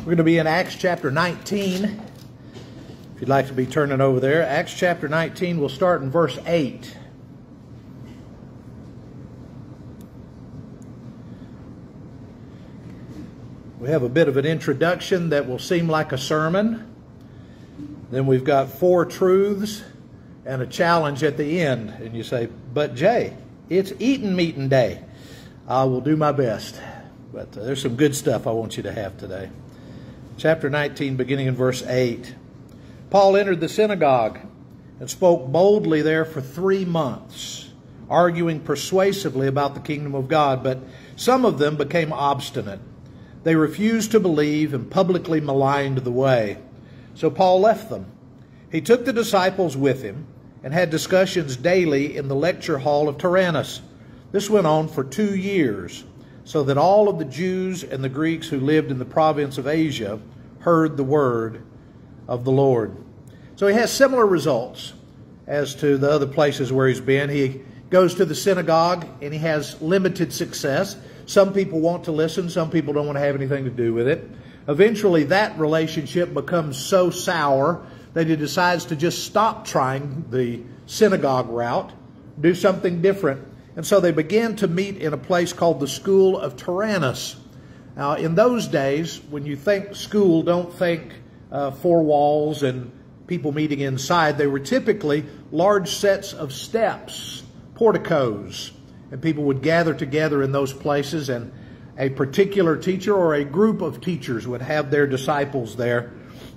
We're going to be in Acts chapter 19. If you'd like to be turning over there, Acts chapter 19, we'll start in verse 8. We have a bit of an introduction that will seem like a sermon. Then we've got four truths and a challenge at the end. And you say, But Jay, it's eating meeting day. I will do my best. But uh, there's some good stuff I want you to have today chapter 19, beginning in verse 8. Paul entered the synagogue and spoke boldly there for three months, arguing persuasively about the kingdom of God. But some of them became obstinate. They refused to believe and publicly maligned the way. So Paul left them. He took the disciples with him and had discussions daily in the lecture hall of Tyrannus. This went on for two years so that all of the Jews and the Greeks who lived in the province of Asia heard the word of the Lord. So he has similar results as to the other places where he's been. He goes to the synagogue and he has limited success. Some people want to listen, some people don't want to have anything to do with it. Eventually, that relationship becomes so sour that he decides to just stop trying the synagogue route, do something different and so they began to meet in a place called the School of Tyrannus. Now, in those days, when you think school, don't think uh, four walls and people meeting inside. They were typically large sets of steps, porticos, and people would gather together in those places, and a particular teacher or a group of teachers would have their disciples there,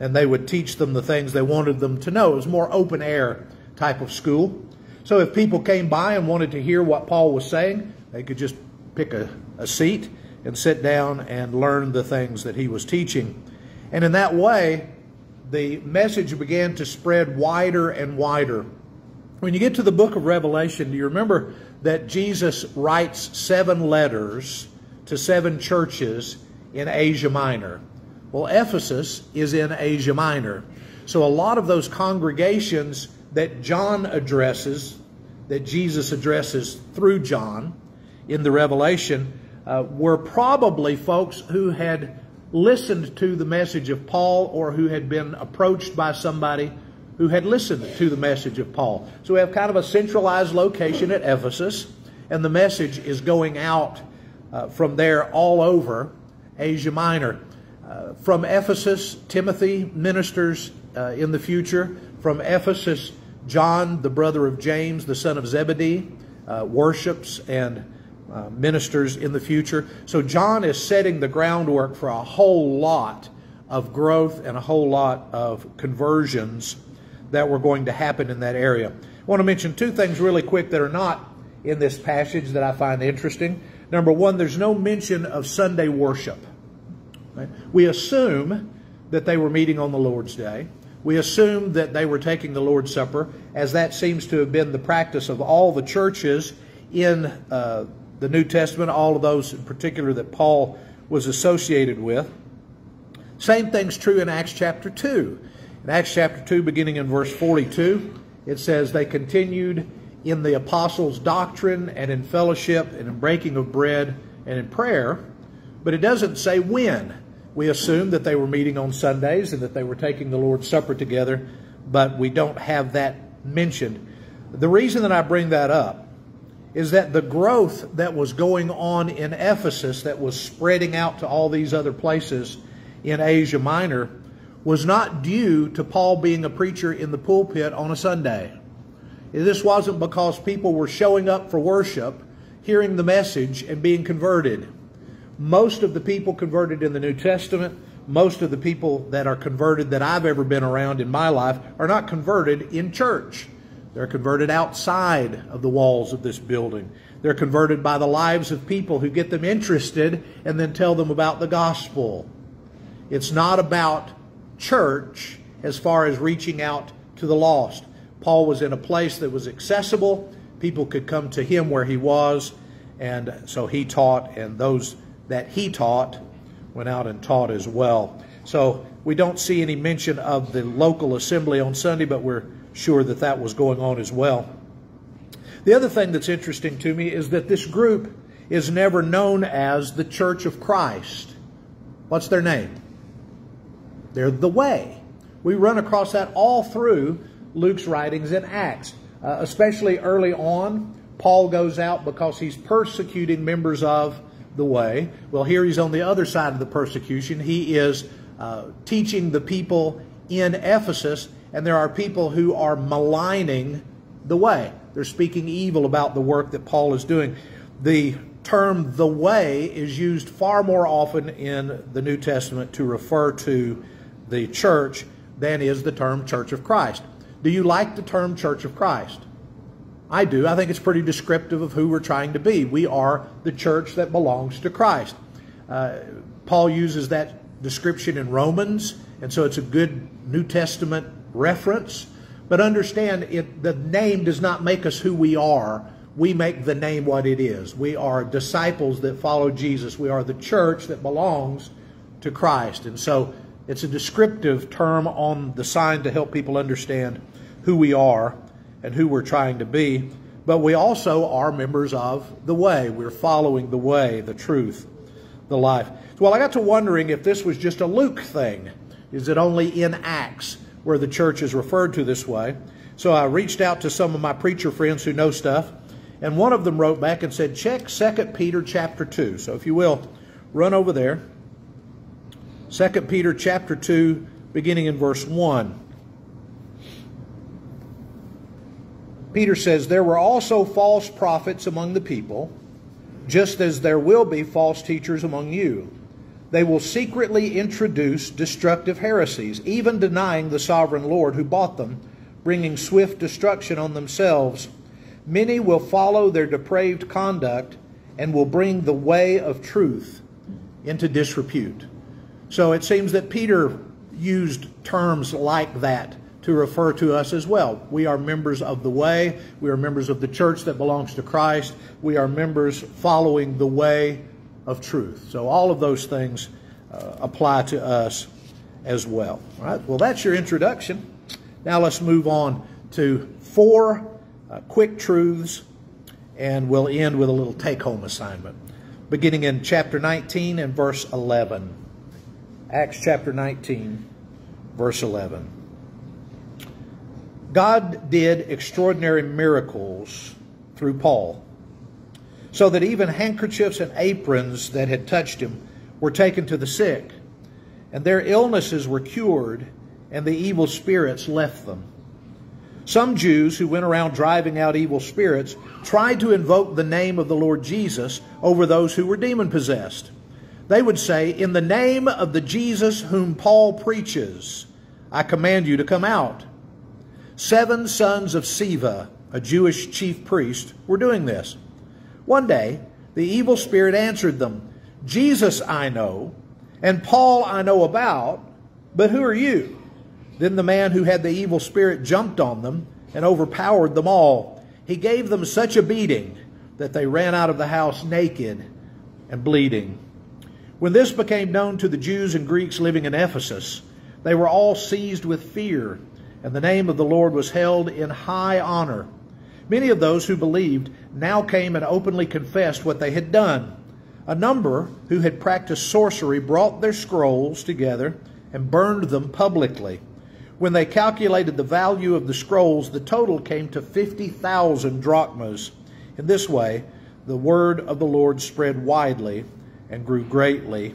and they would teach them the things they wanted them to know. It was more open air type of school. So if people came by and wanted to hear what Paul was saying, they could just pick a, a seat and sit down and learn the things that he was teaching. And in that way, the message began to spread wider and wider. When you get to the book of Revelation, do you remember that Jesus writes seven letters to seven churches in Asia Minor? Well, Ephesus is in Asia Minor. So a lot of those congregations that John addresses, that Jesus addresses through John in the Revelation, uh, were probably folks who had listened to the message of Paul or who had been approached by somebody who had listened to the message of Paul. So we have kind of a centralized location at Ephesus, and the message is going out uh, from there all over Asia Minor. Uh, from Ephesus, Timothy ministers uh, in the future. From Ephesus, John, the brother of James, the son of Zebedee, uh, worships and uh, ministers in the future. So John is setting the groundwork for a whole lot of growth and a whole lot of conversions that were going to happen in that area. I want to mention two things really quick that are not in this passage that I find interesting. Number one, there's no mention of Sunday worship. Right? We assume that they were meeting on the Lord's Day. We assume that they were taking the Lord's Supper, as that seems to have been the practice of all the churches in uh, the New Testament, all of those in particular that Paul was associated with. Same thing's true in Acts chapter 2. In Acts chapter 2, beginning in verse 42, it says, They continued in the apostles' doctrine and in fellowship and in breaking of bread and in prayer, but it doesn't say when. We assume that they were meeting on Sundays and that they were taking the Lord's Supper together, but we don't have that mentioned. The reason that I bring that up is that the growth that was going on in Ephesus, that was spreading out to all these other places in Asia Minor, was not due to Paul being a preacher in the pulpit on a Sunday. This wasn't because people were showing up for worship, hearing the message, and being converted. Most of the people converted in the New Testament, most of the people that are converted that I've ever been around in my life are not converted in church. They're converted outside of the walls of this building. They're converted by the lives of people who get them interested and then tell them about the gospel. It's not about church as far as reaching out to the lost. Paul was in a place that was accessible. People could come to him where he was, and so he taught, and those that he taught went out and taught as well. So we don't see any mention of the local assembly on Sunday, but we're sure that that was going on as well. The other thing that's interesting to me is that this group is never known as the Church of Christ. What's their name? They're the way. We run across that all through Luke's writings and Acts, uh, especially early on. Paul goes out because he's persecuting members of the way. Well, here he's on the other side of the persecution. He is uh, teaching the people in Ephesus, and there are people who are maligning the way. They're speaking evil about the work that Paul is doing. The term the way is used far more often in the New Testament to refer to the church than is the term Church of Christ. Do you like the term Church of Christ? I do. I think it's pretty descriptive of who we're trying to be. We are the church that belongs to Christ. Uh, Paul uses that description in Romans, and so it's a good New Testament reference. But understand, it, the name does not make us who we are. We make the name what it is. We are disciples that follow Jesus. We are the church that belongs to Christ. And so it's a descriptive term on the sign to help people understand who we are and who we're trying to be. But we also are members of the way. We're following the way, the truth, the life. So, Well, I got to wondering if this was just a Luke thing. Is it only in Acts where the church is referred to this way? So I reached out to some of my preacher friends who know stuff, and one of them wrote back and said, check 2 Peter chapter 2. So if you will, run over there. 2 Peter chapter 2, beginning in verse 1. Peter says, There were also false prophets among the people, just as there will be false teachers among you. They will secretly introduce destructive heresies, even denying the sovereign Lord who bought them, bringing swift destruction on themselves. Many will follow their depraved conduct and will bring the way of truth into disrepute. So it seems that Peter used terms like that to refer to us as well. We are members of the way. We are members of the church that belongs to Christ. We are members following the way of truth. So all of those things uh, apply to us as well. All right. Well, that's your introduction. Now let's move on to four uh, quick truths, and we'll end with a little take-home assignment, beginning in chapter 19 and verse 11. Acts chapter 19, verse 11. God did extraordinary miracles through Paul, so that even handkerchiefs and aprons that had touched him were taken to the sick, and their illnesses were cured, and the evil spirits left them. Some Jews who went around driving out evil spirits tried to invoke the name of the Lord Jesus over those who were demon possessed. They would say, In the name of the Jesus whom Paul preaches, I command you to come out. Seven sons of Sceva, a Jewish chief priest, were doing this. One day, the evil spirit answered them, Jesus I know, and Paul I know about, but who are you? Then the man who had the evil spirit jumped on them and overpowered them all. He gave them such a beating that they ran out of the house naked and bleeding. When this became known to the Jews and Greeks living in Ephesus, they were all seized with fear, and the name of the Lord was held in high honor. Many of those who believed now came and openly confessed what they had done. A number who had practiced sorcery brought their scrolls together and burned them publicly. When they calculated the value of the scrolls, the total came to 50,000 drachmas. In this way, the word of the Lord spread widely and grew greatly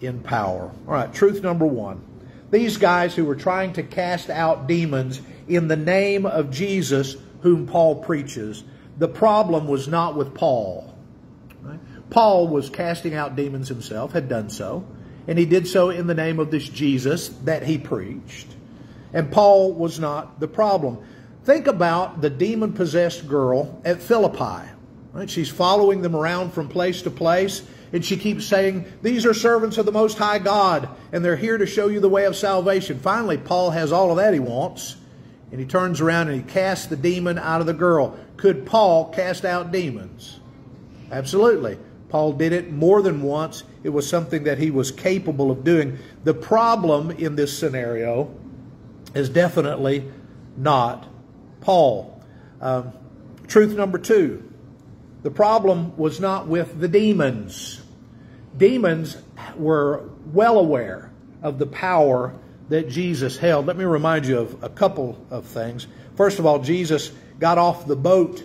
in power. All right, truth number one. These guys who were trying to cast out demons in the name of Jesus, whom Paul preaches, the problem was not with Paul. Right? Paul was casting out demons himself, had done so, and he did so in the name of this Jesus that he preached. And Paul was not the problem. Think about the demon possessed girl at Philippi. Right? She's following them around from place to place. And she keeps saying, These are servants of the Most High God, and they're here to show you the way of salvation. Finally, Paul has all of that he wants, and he turns around and he casts the demon out of the girl. Could Paul cast out demons? Absolutely. Paul did it more than once. It was something that he was capable of doing. The problem in this scenario is definitely not Paul. Um, truth number two the problem was not with the demons demons were well aware of the power that Jesus held. Let me remind you of a couple of things. First of all, Jesus got off the boat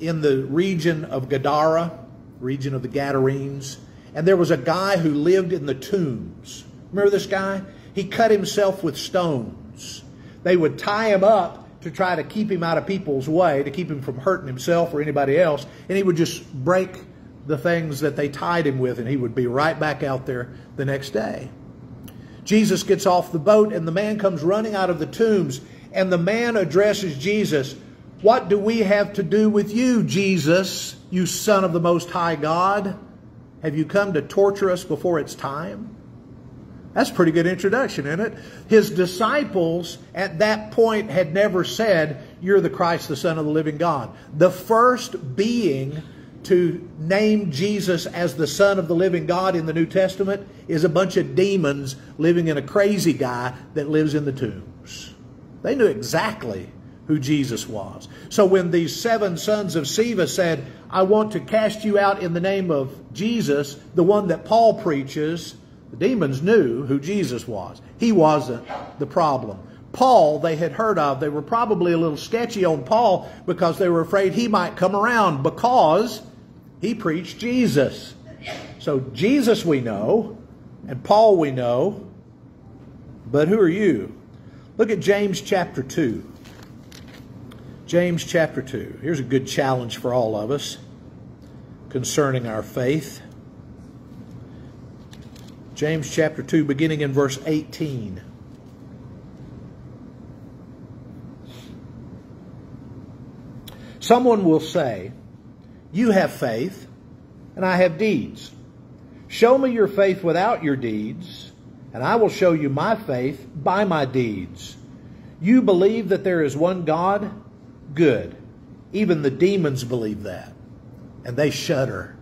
in the region of Gadara, region of the Gadarenes, and there was a guy who lived in the tombs. Remember this guy? He cut himself with stones. They would tie him up to try to keep him out of people's way, to keep him from hurting himself or anybody else, and he would just break the things that they tied him with, and he would be right back out there the next day. Jesus gets off the boat, and the man comes running out of the tombs, and the man addresses Jesus. What do we have to do with you, Jesus, you Son of the Most High God? Have you come to torture us before it's time? That's a pretty good introduction, isn't it? His disciples at that point had never said, You're the Christ, the Son of the living God. The first being to name Jesus as the Son of the living God in the New Testament is a bunch of demons living in a crazy guy that lives in the tombs. They knew exactly who Jesus was. So when these seven sons of Sceva said, I want to cast you out in the name of Jesus, the one that Paul preaches, the demons knew who Jesus was. He wasn't the problem. Paul, they had heard of. They were probably a little sketchy on Paul because they were afraid he might come around because he preached Jesus. So Jesus we know, and Paul we know, but who are you? Look at James chapter 2. James chapter 2. Here's a good challenge for all of us concerning our faith. James chapter 2, beginning in verse 18. Someone will say, You have faith, and I have deeds. Show me your faith without your deeds, and I will show you my faith by my deeds. You believe that there is one God? Good. Even the demons believe that, and they shudder.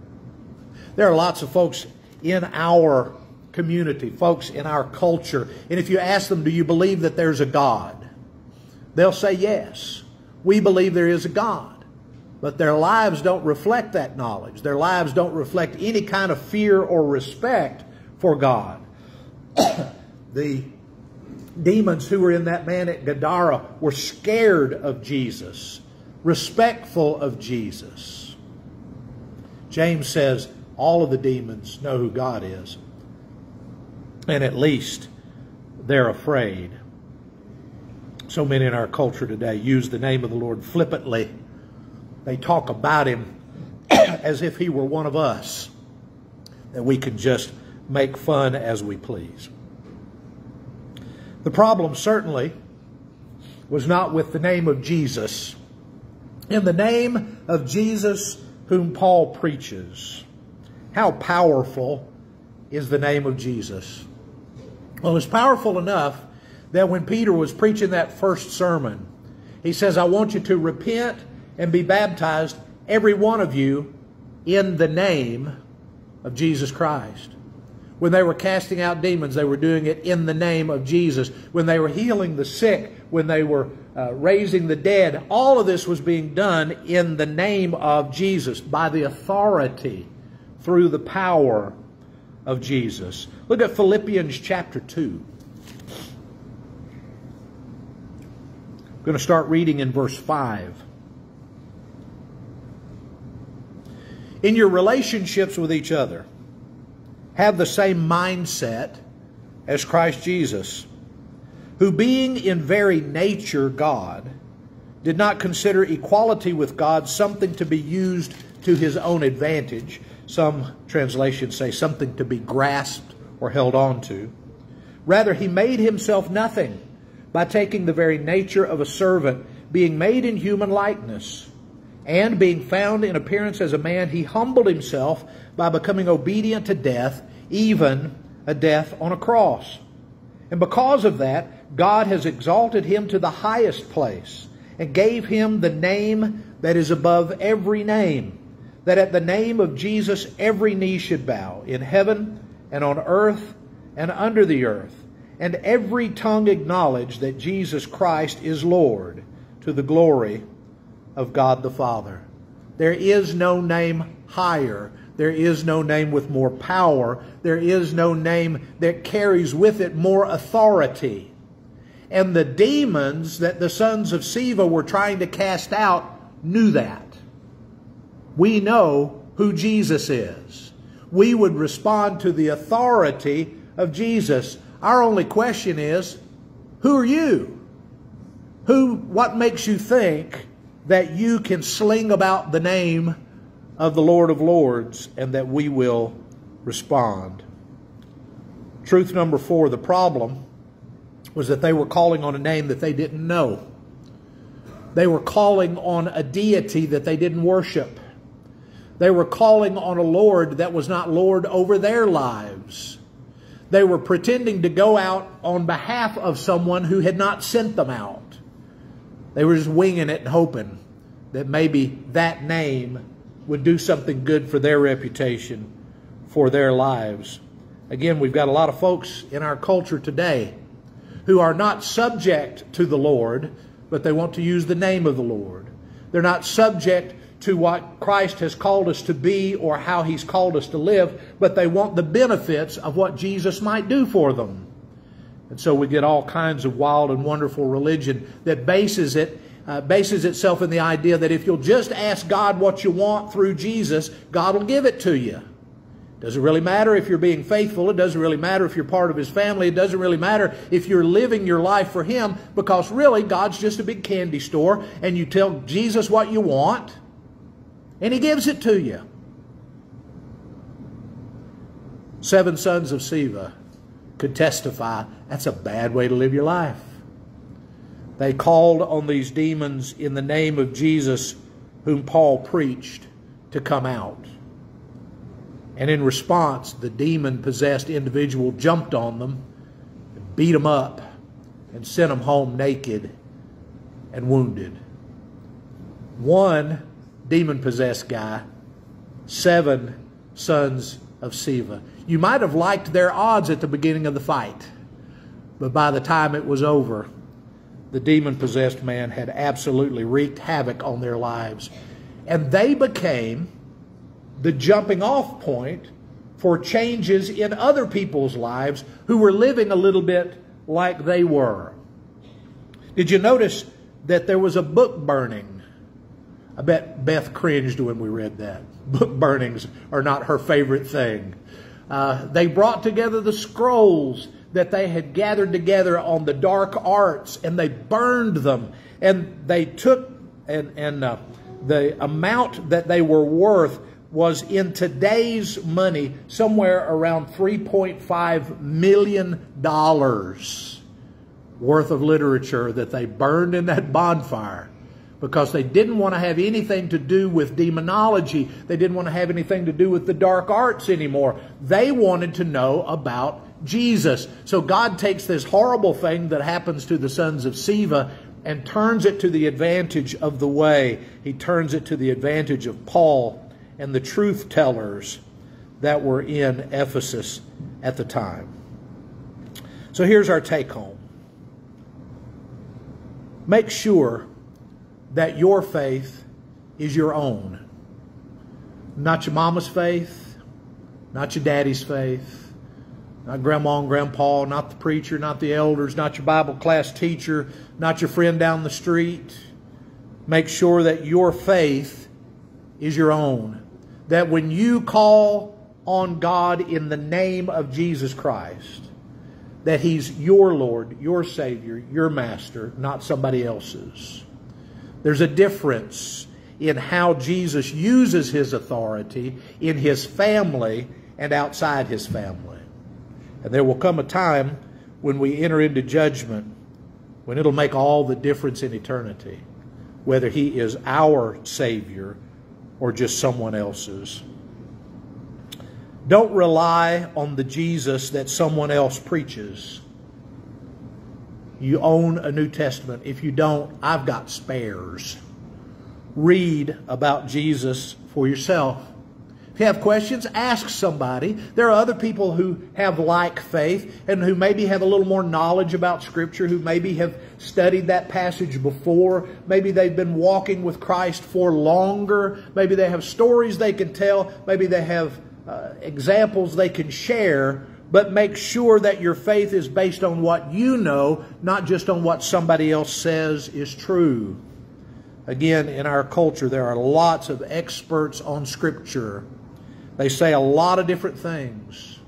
There are lots of folks in our community, folks in our culture, and if you ask them, Do you believe that there's a God? They'll say, Yes. We believe there is a God. But their lives don't reflect that knowledge. Their lives don't reflect any kind of fear or respect for God. the demons who were in that man at Gadara were scared of Jesus, respectful of Jesus. James says all of the demons know who God is, and at least they're afraid. So many in our culture today use the name of the Lord flippantly. They talk about him as if he were one of us, that we can just make fun as we please. The problem certainly was not with the name of Jesus. In the name of Jesus, whom Paul preaches, how powerful is the name of Jesus? Well, it's powerful enough that when Peter was preaching that first sermon, he says, I want you to repent and be baptized, every one of you, in the name of Jesus Christ. When they were casting out demons, they were doing it in the name of Jesus. When they were healing the sick, when they were uh, raising the dead, all of this was being done in the name of Jesus, by the authority, through the power of Jesus. Look at Philippians chapter 2. I'm going to start reading in verse 5. In your relationships with each other, have the same mindset as Christ Jesus, who being in very nature God, did not consider equality with God something to be used to his own advantage. Some translations say something to be grasped or held on to. Rather, he made himself nothing by taking the very nature of a servant, being made in human likeness. And being found in appearance as a man, he humbled himself by becoming obedient to death, even a death on a cross. And because of that, God has exalted him to the highest place and gave him the name that is above every name, that at the name of Jesus every knee should bow in heaven and on earth and under the earth, and every tongue acknowledge that Jesus Christ is Lord to the glory of God the Father. There is no name higher There is no name with more power. There is no name that carries with it more authority. And the demons that the sons of Sceva were trying to cast out knew that. We know who Jesus is. We would respond to the authority of Jesus. Our only question is, who are you? Who, what makes you think that you can sling about the name of the Lord of Lords and that we will respond? Truth number four, the problem was that they were calling on a name that they didn't know. They were calling on a deity that they didn't worship. They were calling on a Lord that was not Lord over their lives. They were pretending to go out on behalf of someone who had not sent them out. They were just winging it and hoping that maybe that name would do something good for their reputation, for their lives. Again, we've got a lot of folks in our culture today who are not subject to the Lord, but they want to use the name of the Lord. They're not subject to what Christ has called us to be or how He's called us to live, but they want the benefits of what Jesus might do for them. And so we get all kinds of wild and wonderful religion that bases it uh, bases itself in the idea that if you'll just ask God what you want through Jesus, God will give it to you. Doesn't really matter if you're being faithful. It doesn't really matter if you're part of His family. It doesn't really matter if you're living your life for Him because really God's just a big candy store and you tell Jesus what you want and he gives it to you. Seven sons of Sceva could testify that's a bad way to live your life. They called on these demons in the name of Jesus, whom Paul preached, to come out. And in response, the demon possessed individual jumped on them, beat them up, and sent them home naked and wounded. One demon possessed guy, seven sons of Sceva. You might have liked their odds at the beginning of the fight, but by the time it was over, the demon possessed man had absolutely wreaked havoc on their lives. And they became the jumping off point for changes in other people's lives who were living a little bit like they were. Did you notice that there was a book burning I bet Beth cringed when we read that. Book burnings are not her favorite thing. Uh, they brought together the scrolls that they had gathered together on the dark arts and they burned them. And they took, and, and uh, the amount that they were worth was in today's money somewhere around $3.5 million worth of literature that they burned in that bonfire because they didn't want to have anything to do with demonology. They didn't want to have anything to do with the dark arts anymore. They wanted to know about Jesus. So God takes this horrible thing that happens to the sons of Sceva and turns it to the advantage of the way. He turns it to the advantage of Paul and the truth tellers that were in Ephesus at the time. So here's our take home. Make sure that your faith is your own. Not your mama's faith, not your daddy's faith, not grandma and grandpa, not the preacher, not the elders, not your Bible class teacher, not your friend down the street. Make sure that your faith is your own. That when you call on God in the name of Jesus Christ, that He's your Lord, your Savior, your Master, not somebody else's. There's a difference in how Jesus uses his authority in his family and outside his family. And there will come a time when we enter into judgment when it'll make all the difference in eternity whether he is our Savior or just someone else's. Don't rely on the Jesus that someone else preaches you own a New Testament. If you don't, I've got spares. Read about Jesus for yourself. If you have questions, ask somebody. There are other people who have like faith and who maybe have a little more knowledge about Scripture, who maybe have studied that passage before. Maybe they've been walking with Christ for longer. Maybe they have stories they can tell. Maybe they have uh, examples they can share. But make sure that your faith is based on what you know, not just on what somebody else says is true. Again, in our culture, there are lots of experts on Scripture they say a lot of different things.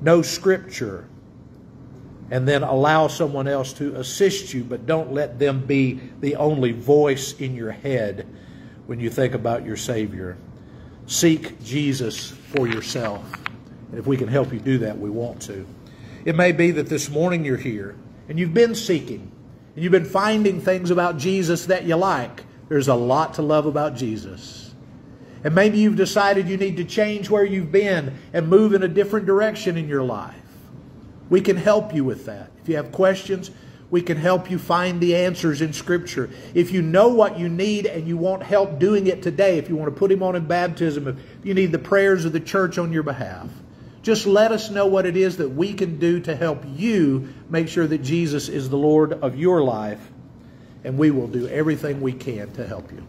Know Scripture. And then allow someone else to assist you, but don't let them be the only voice in your head when you think about your Savior. Seek Jesus for yourself. And if we can help you do that, we want to. It may be that this morning you're here and you've been seeking and you've been finding things about Jesus that you like. There's a lot to love about Jesus. And maybe you've decided you need to change where you've been and move in a different direction in your life. We can help you with that. If you have questions, we can help you find the answers in Scripture. If you know what you need and you want help doing it today, if you want to put Him on in baptism, if you need the prayers of the church on your behalf, just let us know what it is that we can do to help you make sure that Jesus is the Lord of your life, and we will do everything we can to help you.